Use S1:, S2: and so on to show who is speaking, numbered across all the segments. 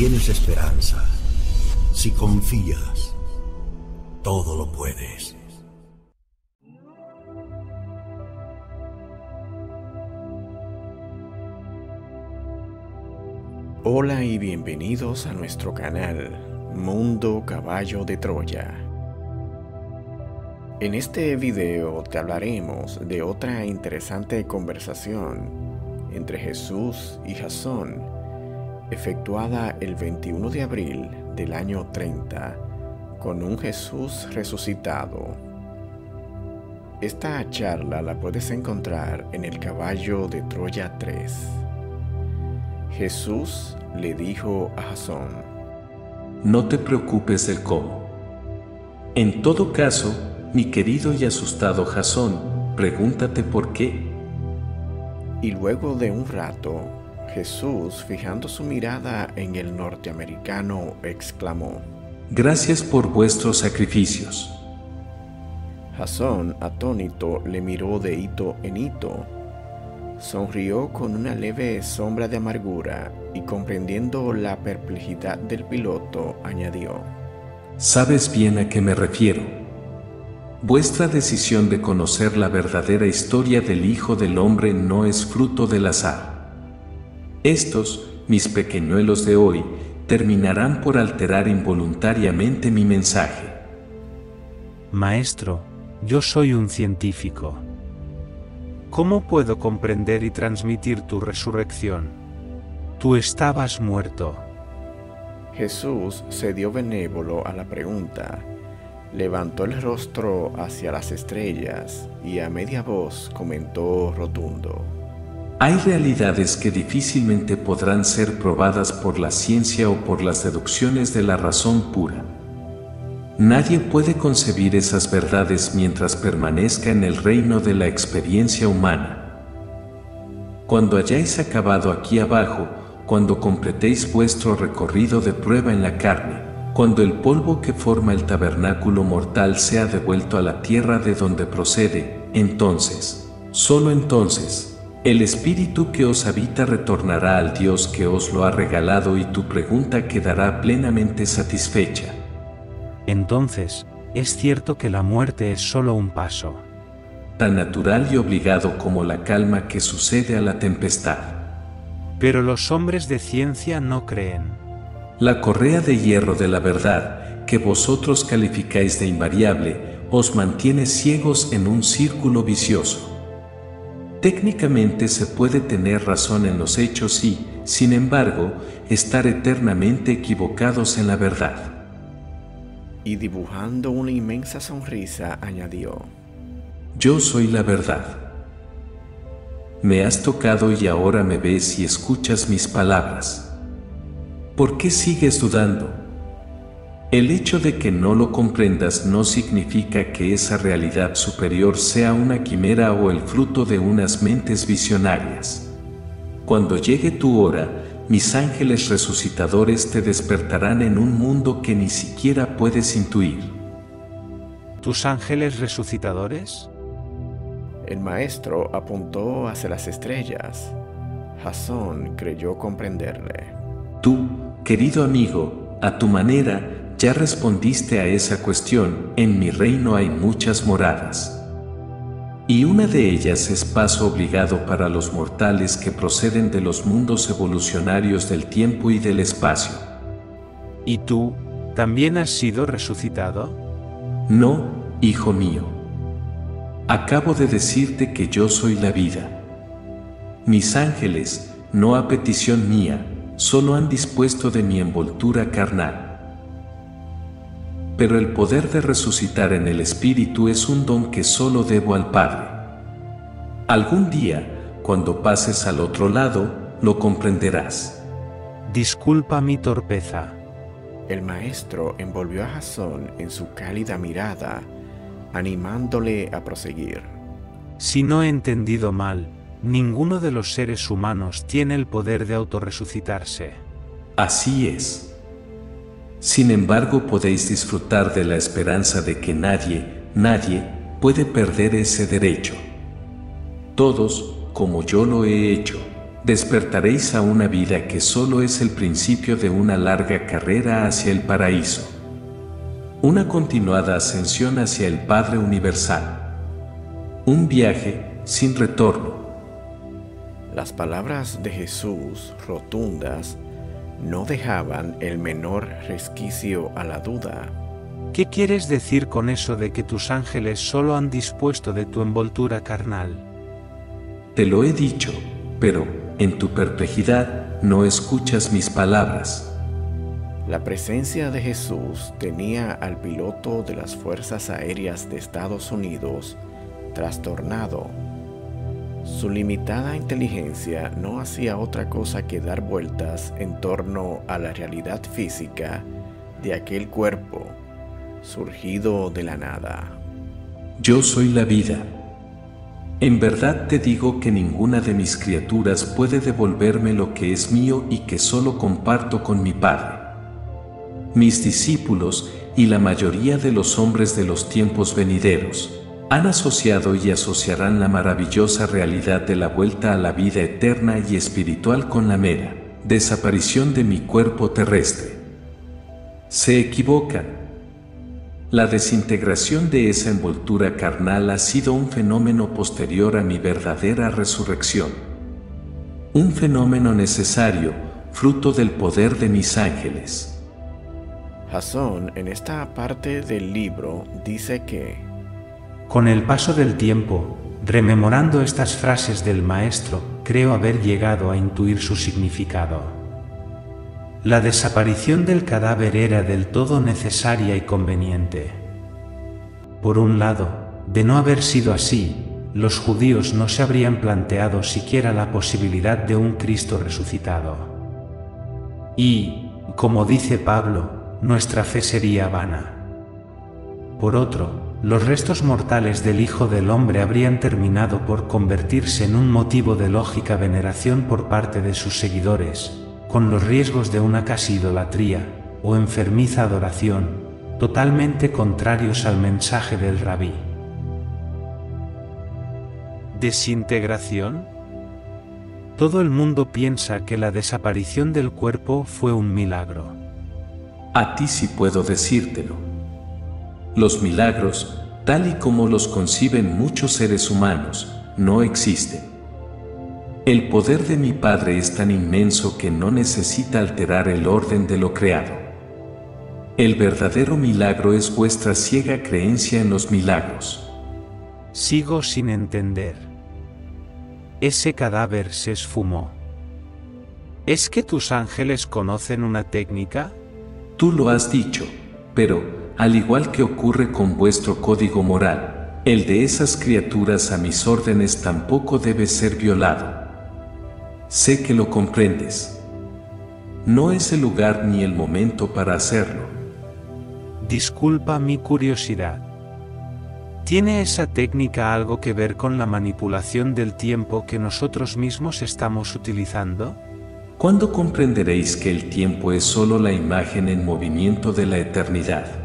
S1: tienes esperanza, si confías, todo lo puedes.
S2: Hola y bienvenidos a nuestro canal Mundo Caballo de Troya. En este video te hablaremos de otra interesante conversación entre Jesús y Jasón, efectuada el 21 de abril del año 30, con un Jesús resucitado. Esta charla la puedes encontrar en el Caballo de Troya 3. Jesús le dijo a Jasón,
S3: No te preocupes del cómo. En todo caso, mi querido y asustado Jasón, pregúntate por qué.
S2: Y luego de un rato, Jesús, fijando su mirada en el norteamericano, exclamó,
S3: Gracias por vuestros sacrificios.
S2: Jasón, atónito, le miró de hito en hito. Sonrió con una leve sombra de amargura y comprendiendo la perplejidad del piloto, añadió,
S3: Sabes bien a qué me refiero. Vuestra decisión de conocer la verdadera historia del Hijo del Hombre no es fruto del azar. Estos, mis pequeñuelos de hoy, terminarán por alterar involuntariamente mi mensaje.
S4: Maestro, yo soy un científico. ¿Cómo puedo comprender y transmitir tu resurrección? Tú estabas muerto.
S2: Jesús se dio benévolo a la pregunta, levantó el rostro hacia las estrellas y a media voz comentó rotundo.
S3: Hay realidades que difícilmente podrán ser probadas por la ciencia o por las deducciones de la razón pura. Nadie puede concebir esas verdades mientras permanezca en el reino de la experiencia humana. Cuando hayáis acabado aquí abajo, cuando completéis vuestro recorrido de prueba en la carne, cuando el polvo que forma el tabernáculo mortal sea devuelto a la tierra de donde procede, entonces, solo entonces, el espíritu que os habita retornará al Dios que os lo ha regalado y tu pregunta quedará plenamente satisfecha.
S4: Entonces, es cierto que la muerte es solo un paso.
S3: Tan natural y obligado como la calma que sucede a la tempestad.
S4: Pero los hombres de ciencia no creen.
S3: La correa de hierro de la verdad, que vosotros calificáis de invariable, os mantiene ciegos en un círculo vicioso. Técnicamente se puede tener razón en los hechos y, sin embargo, estar eternamente equivocados en la verdad.
S2: Y dibujando una inmensa sonrisa, añadió,
S3: Yo soy la verdad. Me has tocado y ahora me ves y escuchas mis palabras. ¿Por qué sigues dudando? El hecho de que no lo comprendas no significa que esa realidad superior sea una quimera o el fruto de unas mentes visionarias. Cuando llegue tu hora, mis ángeles resucitadores te despertarán en un mundo que ni siquiera puedes intuir.
S4: ¿Tus ángeles resucitadores?
S2: El maestro apuntó hacia las estrellas. Jasón creyó comprenderle.
S3: Tú, querido amigo, a tu manera, ya respondiste a esa cuestión, en mi reino hay muchas moradas. Y una de ellas es paso obligado para los mortales que proceden de los mundos evolucionarios del tiempo y del espacio.
S4: ¿Y tú, también has sido resucitado?
S3: No, hijo mío. Acabo de decirte que yo soy la vida. Mis ángeles, no a petición mía, solo han dispuesto de mi envoltura carnal pero el poder de resucitar en el Espíritu es un don que solo debo al Padre. Algún día, cuando pases al otro lado, lo comprenderás.
S4: Disculpa mi torpeza.
S2: El maestro envolvió a Jasón en su cálida mirada, animándole a proseguir.
S4: Si no he entendido mal, ninguno de los seres humanos tiene el poder de autorresucitarse.
S3: Así es. Sin embargo, podéis disfrutar de la esperanza de que nadie, nadie, puede perder ese derecho. Todos, como yo lo he hecho, despertaréis a una vida que solo es el principio de una larga carrera hacia el paraíso. Una continuada ascensión hacia el Padre Universal. Un viaje sin retorno.
S2: Las palabras de Jesús, rotundas, no dejaban el menor resquicio a la duda.
S4: ¿Qué quieres decir con eso de que tus ángeles solo han dispuesto de tu envoltura carnal?
S3: Te lo he dicho, pero, en tu perplejidad, no escuchas mis palabras.
S2: La presencia de Jesús tenía al piloto de las Fuerzas Aéreas de Estados Unidos trastornado. Su limitada inteligencia no hacía otra cosa que dar vueltas en torno a la realidad física de aquel cuerpo surgido de la nada.
S3: Yo soy la vida. En verdad te digo que ninguna de mis criaturas puede devolverme lo que es mío y que solo comparto con mi Padre. Mis discípulos y la mayoría de los hombres de los tiempos venideros han asociado y asociarán la maravillosa realidad de la vuelta a la vida eterna y espiritual con la mera desaparición de mi cuerpo terrestre. Se equivocan la desintegración de esa envoltura carnal ha sido un fenómeno posterior a mi verdadera resurrección. Un fenómeno necesario, fruto del poder de mis ángeles.
S2: Jasón en esta parte del libro dice que,
S4: con el paso del tiempo, rememorando estas frases del maestro, creo haber llegado a intuir su significado. La desaparición del cadáver era del todo necesaria y conveniente. Por un lado, de no haber sido así, los judíos no se habrían planteado siquiera la posibilidad de un Cristo resucitado. Y, como dice Pablo, nuestra fe sería vana. Por otro, los restos mortales del Hijo del Hombre habrían terminado por convertirse en un motivo de lógica veneración por parte de sus seguidores, con los riesgos de una casi idolatría o enfermiza adoración, totalmente contrarios al mensaje del rabí. ¿Desintegración? Todo el mundo piensa que la desaparición del cuerpo fue un milagro.
S3: A ti sí puedo decírtelo. Los milagros, tal y como los conciben muchos seres humanos, no existen. El poder de mi Padre es tan inmenso que no necesita alterar el orden de lo creado. El verdadero milagro es vuestra ciega creencia en los milagros.
S4: Sigo sin entender. Ese cadáver se esfumó. ¿Es que tus ángeles conocen una técnica?
S3: Tú lo has dicho, pero, al igual que ocurre con vuestro código moral, el de esas criaturas a mis órdenes tampoco debe ser violado. Sé que lo comprendes. No es el lugar ni el momento para hacerlo.
S4: Disculpa mi curiosidad. ¿Tiene esa técnica algo que ver con la manipulación del tiempo que nosotros mismos estamos utilizando?
S3: ¿Cuándo comprenderéis que el tiempo es solo la imagen en movimiento de la eternidad?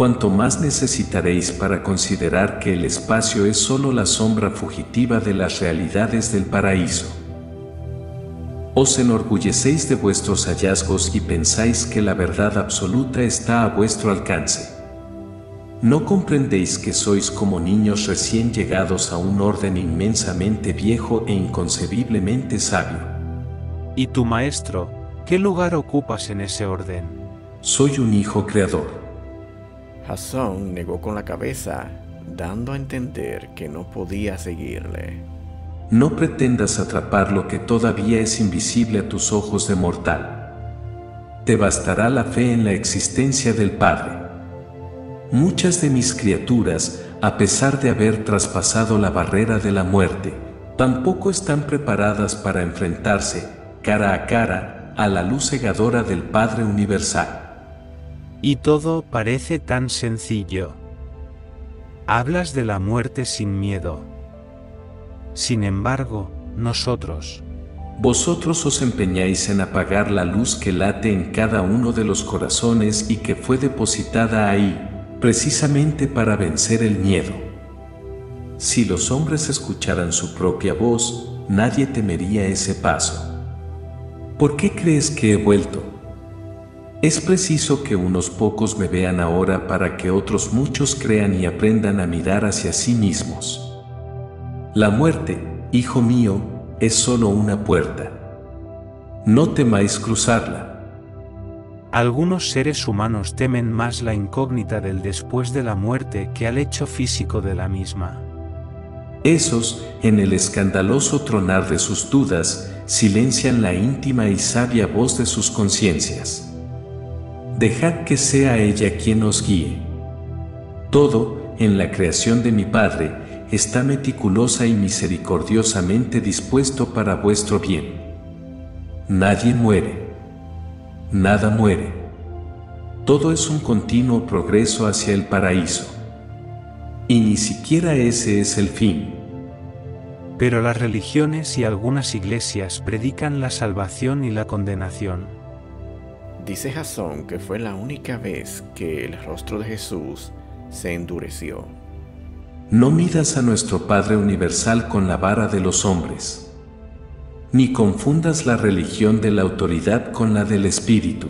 S3: Cuanto más necesitaréis para considerar que el espacio es solo la sombra fugitiva de las realidades del paraíso. Os enorgullecéis de vuestros hallazgos y pensáis que la verdad absoluta está a vuestro alcance. ¿No comprendéis que sois como niños recién llegados a un orden inmensamente viejo e inconcebiblemente sabio?
S4: ¿Y tu maestro, qué lugar ocupas en ese orden?
S3: Soy un hijo creador.
S2: Hassan negó con la cabeza, dando a entender que no podía seguirle.
S3: No pretendas atrapar lo que todavía es invisible a tus ojos de mortal. Te bastará la fe en la existencia del Padre. Muchas de mis criaturas, a pesar de haber traspasado la barrera de la muerte, tampoco están preparadas para enfrentarse, cara a cara, a la luz cegadora del Padre Universal.
S4: Y todo parece tan sencillo. Hablas de la muerte sin miedo. Sin embargo, nosotros,
S3: vosotros os empeñáis en apagar la luz que late en cada uno de los corazones y que fue depositada ahí, precisamente para vencer el miedo. Si los hombres escucharan su propia voz, nadie temería ese paso. ¿Por qué crees que he vuelto? Es preciso que unos pocos me vean ahora para que otros muchos crean y aprendan a mirar hacia sí mismos. La muerte, hijo mío, es solo una puerta. No temáis cruzarla.
S4: Algunos seres humanos temen más la incógnita del después de la muerte que al hecho físico de la misma.
S3: Esos, en el escandaloso tronar de sus dudas, silencian la íntima y sabia voz de sus conciencias. Dejad que sea ella quien os guíe. Todo, en la creación de mi Padre, está meticulosa y misericordiosamente dispuesto para vuestro bien. Nadie muere. Nada muere. Todo es un continuo progreso hacia el paraíso. Y ni siquiera ese es el fin.
S4: Pero las religiones y algunas iglesias predican la salvación y la condenación.
S2: Dice Jasón que fue la única vez que el rostro de Jesús se endureció.
S3: No midas a nuestro Padre Universal con la vara de los hombres, ni confundas la religión de la autoridad con la del Espíritu.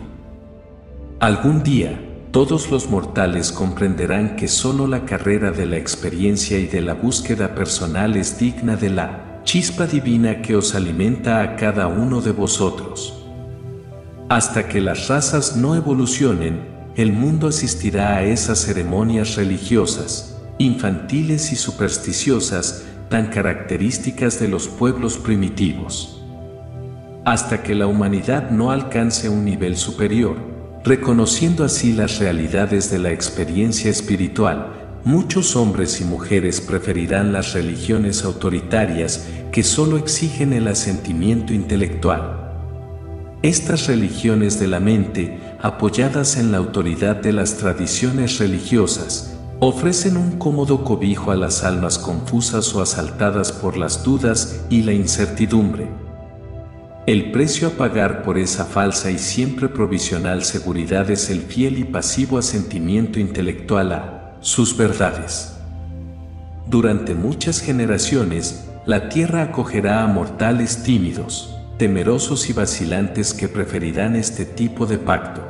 S3: Algún día, todos los mortales comprenderán que solo la carrera de la experiencia y de la búsqueda personal es digna de la chispa divina que os alimenta a cada uno de vosotros. Hasta que las razas no evolucionen, el mundo asistirá a esas ceremonias religiosas, infantiles y supersticiosas, tan características de los pueblos primitivos. Hasta que la humanidad no alcance un nivel superior, Reconociendo así las realidades de la experiencia espiritual, muchos hombres y mujeres preferirán las religiones autoritarias que solo exigen el asentimiento intelectual. Estas religiones de la mente, apoyadas en la autoridad de las tradiciones religiosas, ofrecen un cómodo cobijo a las almas confusas o asaltadas por las dudas y la incertidumbre. El precio a pagar por esa falsa y siempre provisional seguridad es el fiel y pasivo asentimiento intelectual a sus verdades. Durante muchas generaciones, la tierra acogerá a mortales tímidos, temerosos y vacilantes que preferirán este tipo de pacto.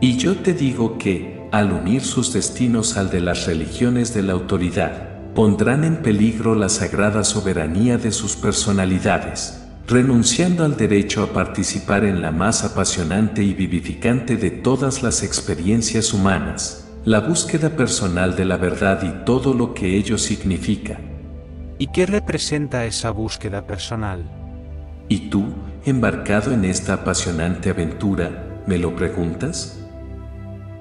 S3: Y yo te digo que, al unir sus destinos al de las religiones de la autoridad, pondrán en peligro la sagrada soberanía de sus personalidades renunciando al derecho a participar en la más apasionante y vivificante de todas las experiencias humanas, la búsqueda personal de la verdad y todo lo que ello significa.
S4: ¿Y qué representa esa búsqueda personal?
S3: ¿Y tú, embarcado en esta apasionante aventura, me lo preguntas?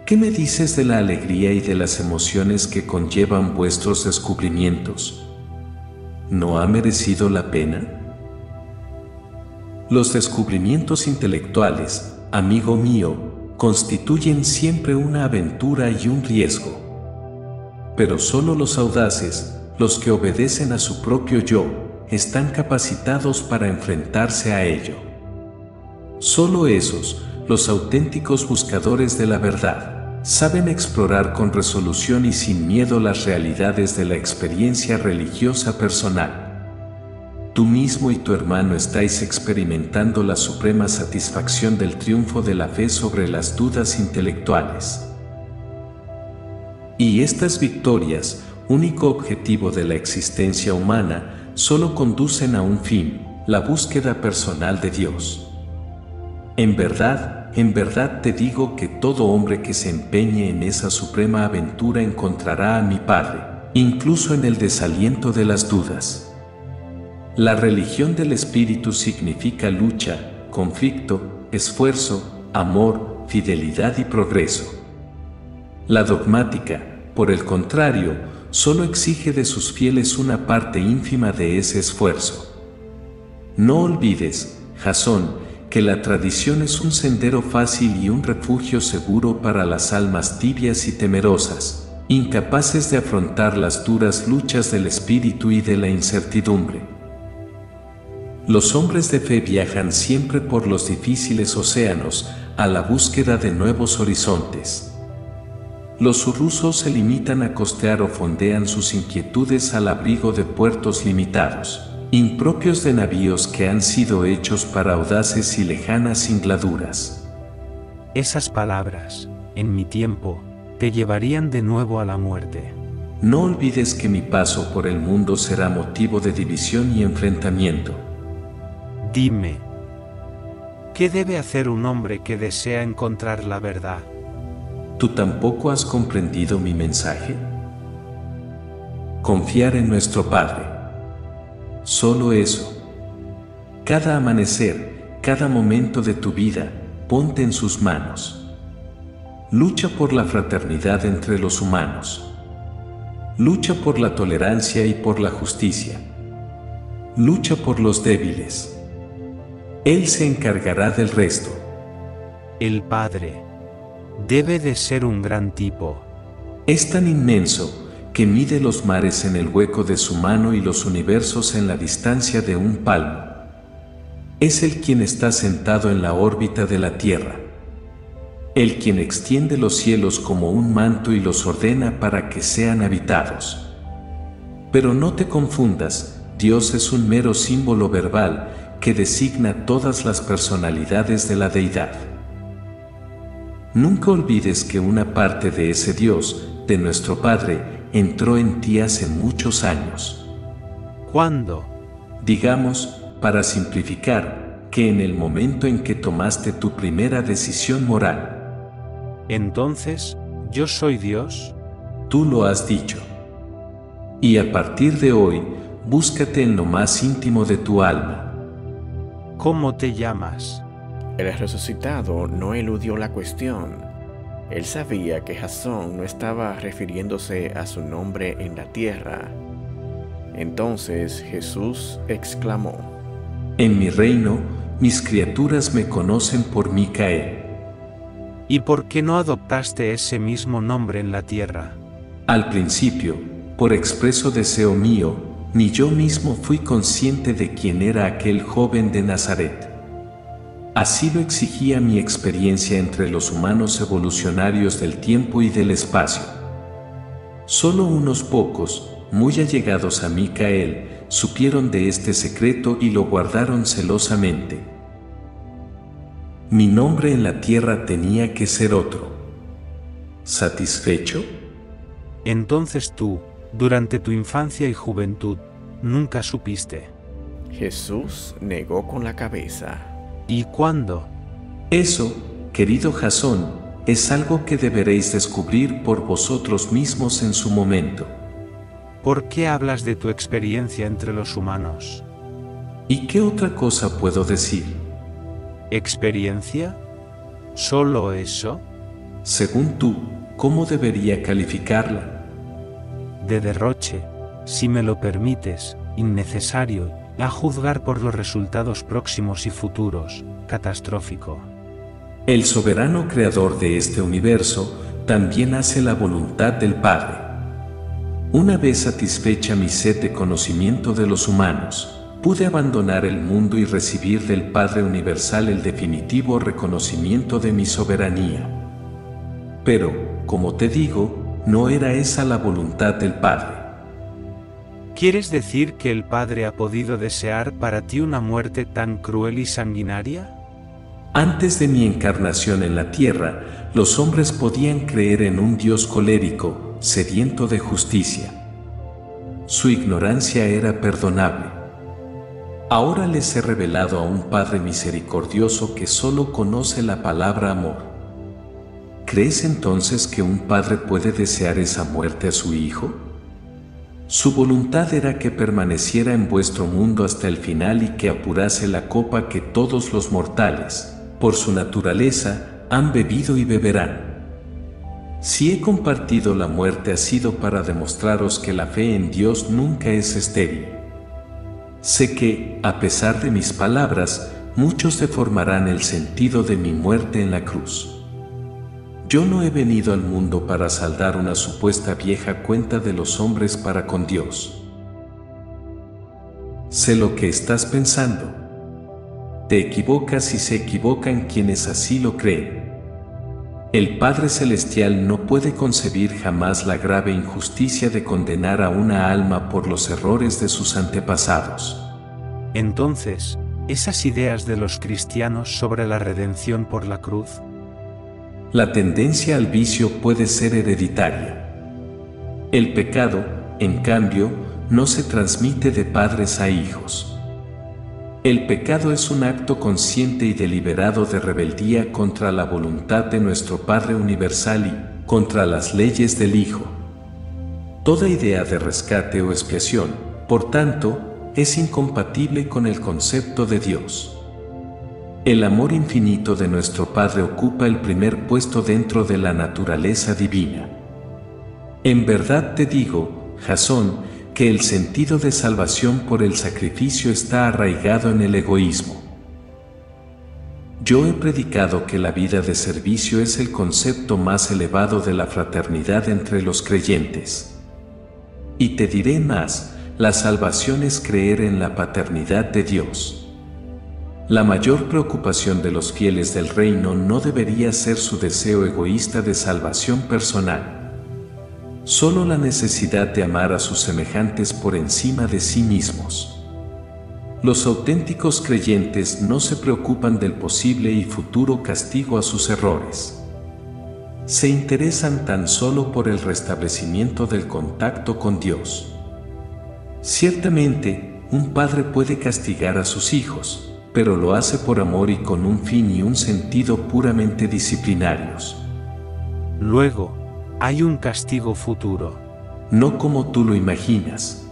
S3: ¿Qué me dices de la alegría y de las emociones que conllevan vuestros descubrimientos? ¿No ha merecido la pena? Los descubrimientos intelectuales, amigo mío, constituyen siempre una aventura y un riesgo. Pero solo los audaces, los que obedecen a su propio yo, están capacitados para enfrentarse a ello. Solo esos, los auténticos buscadores de la verdad, saben explorar con resolución y sin miedo las realidades de la experiencia religiosa personal. Tú mismo y tu hermano estáis experimentando la suprema satisfacción del triunfo de la fe sobre las dudas intelectuales. Y estas victorias, único objetivo de la existencia humana, solo conducen a un fin, la búsqueda personal de Dios. En verdad, en verdad te digo que todo hombre que se empeñe en esa suprema aventura encontrará a mi Padre, incluso en el desaliento de las dudas. La religión del espíritu significa lucha, conflicto, esfuerzo, amor, fidelidad y progreso. La dogmática, por el contrario, solo exige de sus fieles una parte ínfima de ese esfuerzo. No olvides, Jasón, que la tradición es un sendero fácil y un refugio seguro para las almas tibias y temerosas, incapaces de afrontar las duras luchas del espíritu y de la incertidumbre. Los hombres de fe viajan siempre por los difíciles océanos a la búsqueda de nuevos horizontes. Los rusos se limitan a costear o fondean sus inquietudes al abrigo de puertos limitados. impropios de navíos que han sido hechos para audaces y lejanas singladuras.
S4: Esas palabras, en mi tiempo, te llevarían de nuevo a la muerte.
S3: No olvides que mi paso por el mundo será motivo de división y enfrentamiento.
S4: Dime, ¿qué debe hacer un hombre que desea encontrar la verdad?
S3: ¿Tú tampoco has comprendido mi mensaje? Confiar en nuestro Padre. Solo eso. Cada amanecer, cada momento de tu vida, ponte en sus manos. Lucha por la fraternidad entre los humanos. Lucha por la tolerancia y por la justicia. Lucha por los débiles. Él se encargará del resto.
S4: El Padre debe de ser un gran tipo.
S3: Es tan inmenso que mide los mares en el hueco de su mano y los universos en la distancia de un palmo. Es el quien está sentado en la órbita de la Tierra. El quien extiende los cielos como un manto y los ordena para que sean habitados. Pero no te confundas, Dios es un mero símbolo verbal que designa todas las personalidades de la deidad. Nunca olvides que una parte de ese Dios, de nuestro Padre, entró en ti hace muchos años.
S4: ¿Cuándo?
S3: Digamos, para simplificar, que en el momento en que tomaste tu primera decisión moral,
S4: Entonces, ¿yo soy Dios?
S3: Tú lo has dicho. Y a partir de hoy, búscate en lo más íntimo de tu alma.
S4: ¿Cómo te llamas?
S2: El resucitado no eludió la cuestión. Él sabía que Jasón no estaba refiriéndose a su nombre en la tierra. Entonces Jesús exclamó,
S3: En mi reino, mis criaturas me conocen por Micael.
S4: ¿Y por qué no adoptaste ese mismo nombre en la tierra?
S3: Al principio, por expreso deseo mío, ni yo mismo fui consciente de quién era aquel joven de Nazaret. Así lo exigía mi experiencia entre los humanos evolucionarios del tiempo y del espacio. Solo unos pocos, muy allegados a Micael, supieron de este secreto y lo guardaron celosamente. Mi nombre en la tierra tenía que ser otro. ¿Satisfecho?
S4: Entonces tú, durante tu infancia y juventud, nunca supiste.
S2: Jesús negó con la cabeza.
S4: ¿Y cuándo?
S3: Eso, querido Jasón, es algo que deberéis descubrir por vosotros mismos en su momento.
S4: ¿Por qué hablas de tu experiencia entre los humanos?
S3: ¿Y qué otra cosa puedo decir?
S4: ¿Experiencia? ¿Solo eso?
S3: Según tú, ¿cómo debería calificarla?
S4: De derroche, si me lo permites, innecesario, a juzgar por los resultados próximos y futuros, catastrófico.
S3: El soberano creador de este universo también hace la voluntad del Padre. Una vez satisfecha mi sed de conocimiento de los humanos, pude abandonar el mundo y recibir del Padre Universal el definitivo reconocimiento de mi soberanía. Pero, como te digo, no era esa la voluntad del Padre.
S4: ¿Quieres decir que el Padre ha podido desear para ti una muerte tan cruel y sanguinaria?
S3: Antes de mi encarnación en la tierra, los hombres podían creer en un Dios colérico, sediento de justicia. Su ignorancia era perdonable. Ahora les he revelado a un Padre misericordioso que solo conoce la palabra amor. ¿Crees entonces que un padre puede desear esa muerte a su hijo? Su voluntad era que permaneciera en vuestro mundo hasta el final y que apurase la copa que todos los mortales, por su naturaleza, han bebido y beberán. Si he compartido la muerte ha sido para demostraros que la fe en Dios nunca es estéril. Sé que, a pesar de mis palabras, muchos deformarán el sentido de mi muerte en la cruz. Yo no he venido al mundo para saldar una supuesta vieja cuenta de los hombres para con Dios. Sé lo que estás pensando. Te equivocas y se equivocan quienes así lo creen. El Padre Celestial no puede concebir jamás la grave injusticia de condenar a una alma por los errores de sus antepasados.
S4: Entonces, esas ideas de los cristianos sobre la redención por la cruz?
S3: La tendencia al vicio puede ser hereditaria. El pecado, en cambio, no se transmite de padres a hijos. El pecado es un acto consciente y deliberado de rebeldía contra la voluntad de nuestro Padre Universal y contra las leyes del Hijo. Toda idea de rescate o expiación, por tanto, es incompatible con el concepto de Dios. El amor infinito de nuestro Padre ocupa el primer puesto dentro de la naturaleza divina. En verdad te digo, Jasón, que el sentido de salvación por el sacrificio está arraigado en el egoísmo. Yo he predicado que la vida de servicio es el concepto más elevado de la fraternidad entre los creyentes. Y te diré más, la salvación es creer en la paternidad de Dios. La mayor preocupación de los fieles del reino no debería ser su deseo egoísta de salvación personal. Solo la necesidad de amar a sus semejantes por encima de sí mismos. Los auténticos creyentes no se preocupan del posible y futuro castigo a sus errores. Se interesan tan solo por el restablecimiento del contacto con Dios. Ciertamente, un padre puede castigar a sus hijos, pero lo hace por amor y con un fin y un sentido puramente disciplinarios.
S4: Luego, hay un castigo futuro.
S3: No como tú lo imaginas.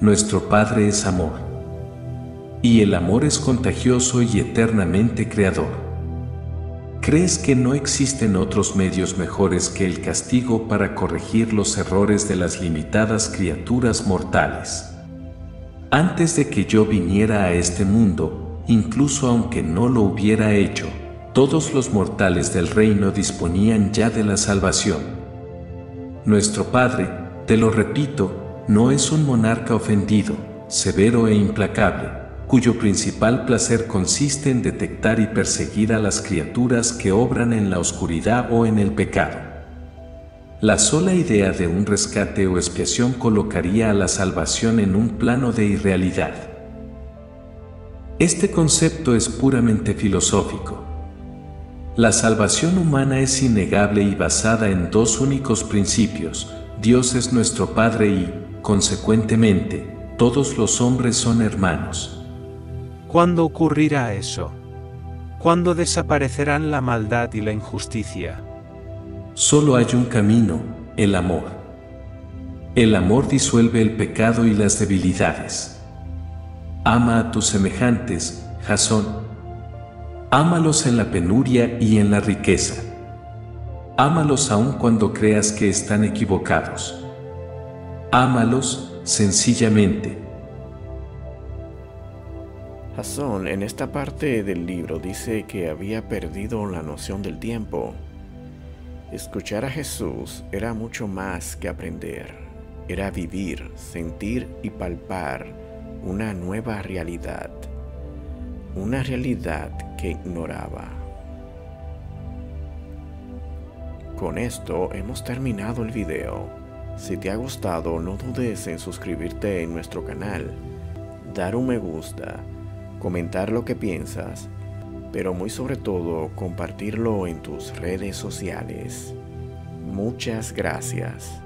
S3: Nuestro Padre es amor. Y el amor es contagioso y eternamente creador. ¿Crees que no existen otros medios mejores que el castigo para corregir los errores de las limitadas criaturas mortales? Antes de que yo viniera a este mundo, incluso aunque no lo hubiera hecho, todos los mortales del reino disponían ya de la salvación. Nuestro Padre, te lo repito, no es un monarca ofendido, severo e implacable cuyo principal placer consiste en detectar y perseguir a las criaturas que obran en la oscuridad o en el pecado. La sola idea de un rescate o expiación colocaría a la salvación en un plano de irrealidad. Este concepto es puramente filosófico. La salvación humana es innegable y basada en dos únicos principios. Dios es nuestro Padre y, consecuentemente, todos los hombres son hermanos.
S4: ¿Cuándo ocurrirá eso? ¿Cuándo desaparecerán la maldad y la injusticia?
S3: Solo hay un camino, el amor. El amor disuelve el pecado y las debilidades. Ama a tus semejantes, Jasón. Ámalos en la penuria y en la riqueza. Ámalos aun cuando creas que están equivocados. Ámalos, sencillamente,
S2: Jason en esta parte del libro dice que había perdido la noción del tiempo. Escuchar a Jesús era mucho más que aprender, era vivir, sentir y palpar una nueva realidad, una realidad que ignoraba. Con esto hemos terminado el video. Si te ha gustado no dudes en suscribirte en nuestro canal, dar un me gusta, comentar lo que piensas, pero muy sobre todo compartirlo en tus redes sociales. Muchas gracias.